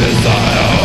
desire.